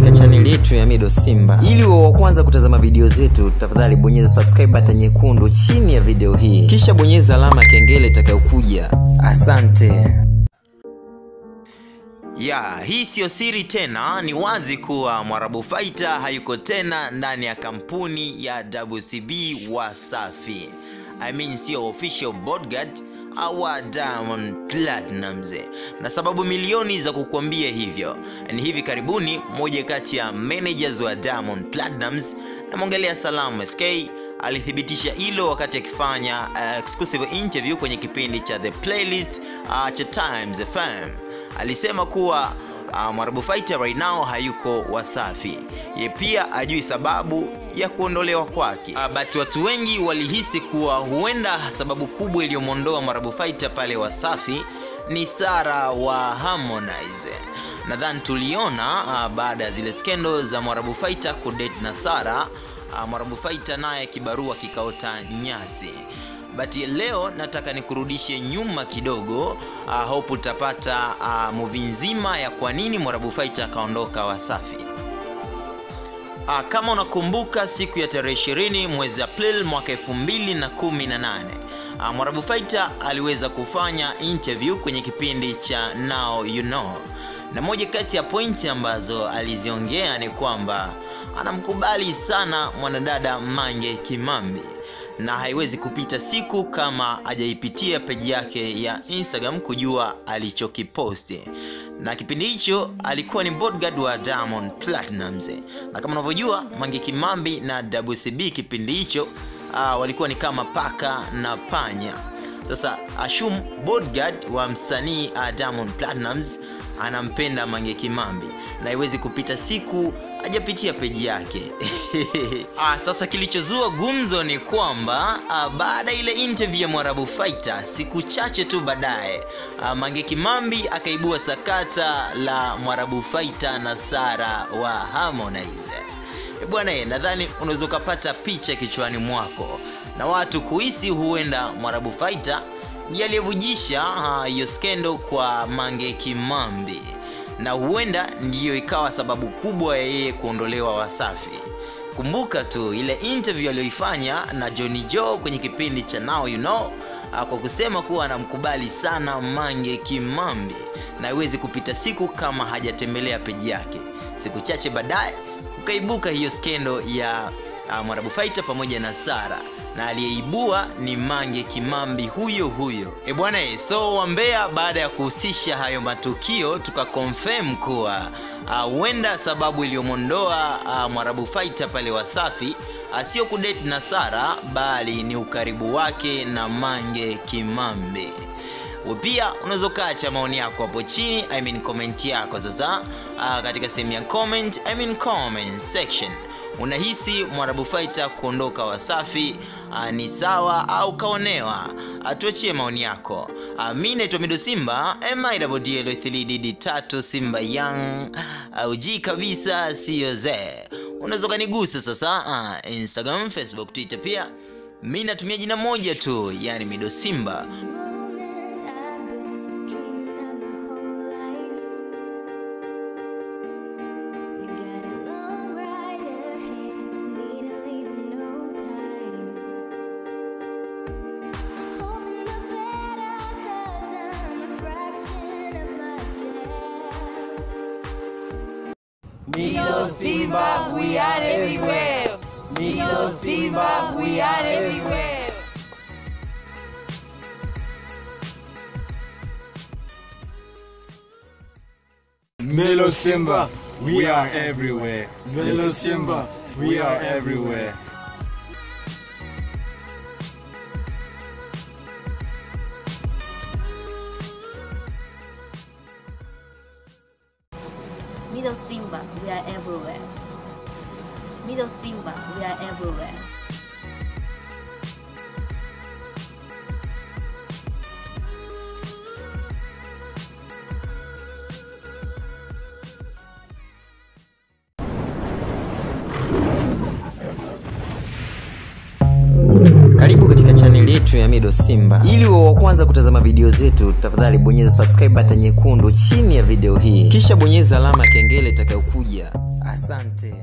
katika chaneli yetu ya Mido Simba. Ili uwe wa kwanza kutazama video zetu, tafadhali bonyeza subscribe button nyekundu chini ya video hii, kisha bonyeza alama kengele itakayokuja. Asante. Ya, hii siyo siri tena, ni wazi kuwa Mwarabu Fighter hayuko tena ndani ya kampuni ya WCB Wasafi. I mean sio official bodyguard au Diamond Platnumz, na sababu milioni za kukuambia hivyo ni hivi karibuni, moja kati ya managers wa Diamond Platnumz, namwongelea Salamu SK alithibitisha hilo wakati akifanya uh, exclusive interview kwenye kipindi cha The Playlist uh, cha Times FM. Alisema kuwa uh, Mwarabu Fighter right now hayuko Wasafi. Ye pia ajui sababu ya kuondolewa kwake. Abati but watu wengi walihisi kuwa huenda sababu kubwa iliyomwondoa Mwarabu Fighter pale Wasafi ni Sara wa Harmonize. Nadhani tuliona uh, baada ya zile skendo za Mwarabu Fighter kudate na Sara uh, Mwarabu Fighter naye kibarua kikaota nyasi but leo nataka nikurudishe nyuma kidogo. Uh, hope utapata uh, movie nzima ya kwa nini Mwarabu Fighter akaondoka Wasafi. Uh, kama unakumbuka siku ya tarehe 20 mwezi april mwaka 2018 uh, Mwarabu Fighter aliweza kufanya interview kwenye kipindi cha Now You Know, na moja kati ya pointi ambazo aliziongea ni kwamba anamkubali sana mwanadada Mange Kimambi. Na haiwezi kupita siku kama ajaipitia peji yake ya Instagram kujua alichokiposti. Na kipindi hicho alikuwa ni bodyguard wa Diamond Platnumz, na kama unavyojua Mange Kimambi na WCB kipindi hicho uh, walikuwa ni kama paka na panya. Sasa ashum bodyguard wa msanii uh, Diamond Platnumz anampenda Mange Kimambi na iwezi kupita siku hajapitia peji yake. ah, sasa kilichozua gumzo ni kwamba ah, baada ile interview ya Mwarabu Fighter siku chache tu baadaye ah, Mange Kimambi akaibua sakata la Mwarabu Fighter na Sara wa Harmonize. E bwana, nadhani unaweza ukapata picha kichwani mwako na watu kuhisi huenda Mwarabu Fighter ndiye aliyevujisha hiyo skendo kwa Mange Kimambi na huenda ndiyo ikawa sababu kubwa ya yeye kuondolewa Wasafi. Kumbuka tu ile interview aliyoifanya na Johnny Joe kwenye kipindi cha Now You Know kwa kusema kuwa anamkubali sana Mange Kimambi na iwezi kupita siku kama hajatembelea peji yake. Siku chache baadaye ukaibuka hiyo skendo ya uh, Mwarabu Fighter pamoja na Sara na aliyeibua ni Mange Kimambi huyo huyo. E bwana, so wambea, baada ya kuhusisha hayo matukio tukakonfirm kuwa huenda uh, sababu iliyomwondoa uh, Mwarabu Fighter pale Wasafi uh, sio kudate na Sara bali ni ukaribu wake na Mange Kimambi. Pia unaweza ukaacha maoni yako hapo chini, I mean comment yako sasa uh, katika sehemu ya comment, I mean comment section unahisi Mwarabu Fighter kuondoka Wasafi ni sawa au kaonewa? Atuachie maoni yako. Uh, mi naitwa Mido Simba MIDD3 Simba Young auji kabisa, sio zee. Unaweza ukanigusa sasa Instagram, Facebook, Twitter pia mi natumia jina moja tu, yani Mido Simba. Mido Simba, we are everywhere. Mido Simba, we are everywhere. Milo Simba, we are everywhere. Milo Simba, we are everywhere. Middle Simba, we are everywhere. Middle Simba, we are everywhere. Yetu ya Mido Simba. Ili wa kwanza kutazama video zetu, tafadhali bonyeza subscribe button nyekundu chini ya video hii, kisha bonyeza alama kengele itakayokuja. asante